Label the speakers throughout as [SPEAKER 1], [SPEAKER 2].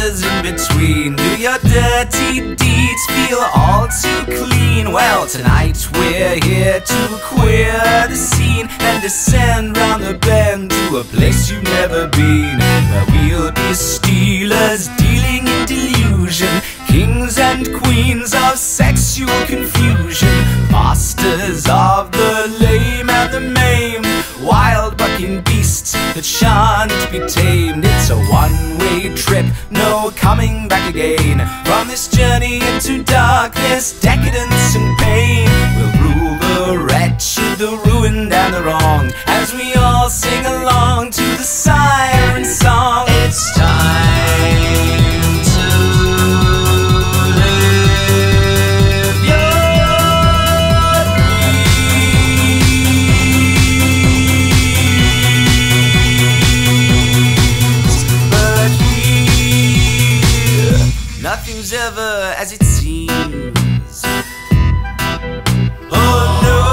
[SPEAKER 1] others in between. Do your dirty deeds feel all too clean? Well, tonight we're here to queer the scene and descend round the bend to a place you've never been. Where we'll be stealers dealing in delusion, kings and queens of sexual confusion, masters of the lame and the maimed, wild bucking beasts that shan't be tamed. One-way trip, no coming back again. From this journey into darkness, decadence and pain, we'll rule the wretched, the ruined and the wrong, as we nothing's ever as it seems. Oh no,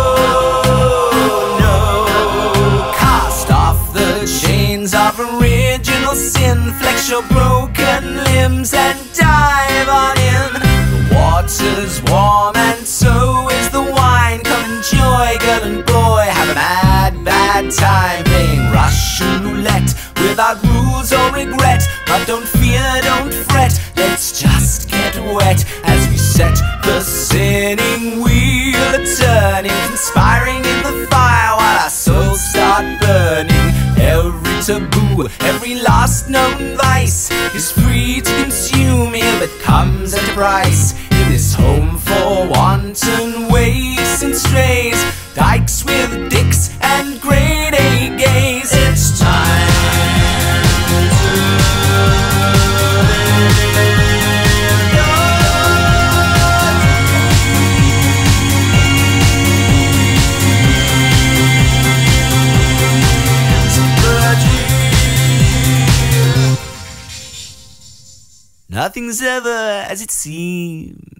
[SPEAKER 1] no. Cast off the chains of original sin, flex your broken limbs and dive on in. The water's warm and so is the wine. Come enjoy, girl and boy, have a mad, bad time playing Russian roulette without rules or regret. But don't fear, don't fret, let's just as we set the sinning wheel a turning, conspiring in the fire while our souls start burning. Every taboo, every last known vice is free to consume here, but comes at a price. In this home for wanton waifs and strays, dykes with Nothing's ever as it seems.